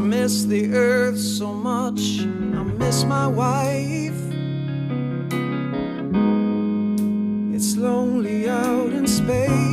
miss the earth so much. I miss my wife. It's lonely out in space.